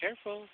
careful.